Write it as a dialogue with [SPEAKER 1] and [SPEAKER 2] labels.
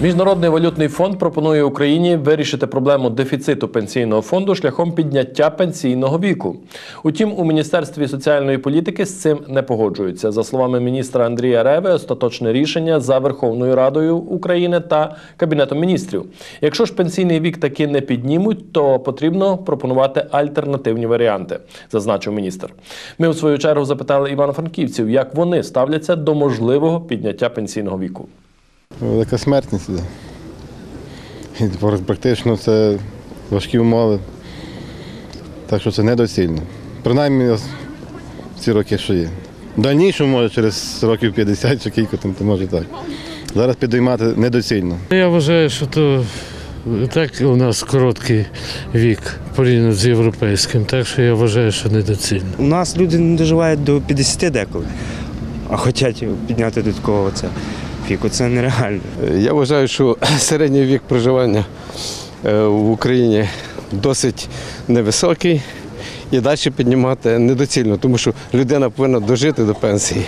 [SPEAKER 1] Міжнародний валютний фонд пропонує Україні вирішити проблему дефіциту пенсійного фонду шляхом підняття пенсійного віку. Утім, у міністерстві соціальної політики з цим не погоджуються. За словами міністра Андрія Реви, остаточне рішення за Верховною Радою України та Кабінетом міністрів. Якщо ж пенсійний вік таки не піднімуть, то потрібно пропонувати альтернативні варіанти, зазначив міністр. Ми у свою чергу запитали івано-франківців, як вони ставляться до можливого підняття пенсійного віку.
[SPEAKER 2] Велика смертність іде. І практично це важкі умови. Так що це недоцільно. Принаймні ці роки, що є. В дальнішому, може, через років 50 чи кілька, там, то може так. Зараз підіймати недоцільно.
[SPEAKER 3] Я вважаю, що то так у нас короткий вік порівняно з європейським, так що я вважаю, що недоцільно.
[SPEAKER 4] У нас люди не доживають до 50 деколи, а хочуть підняти до такого це віку. Це нереально.
[SPEAKER 5] Я вважаю, що середній вік проживання е, в Україні досить невисокий і далі піднімати недоцільно, тому що людина повинна дожити до пенсії.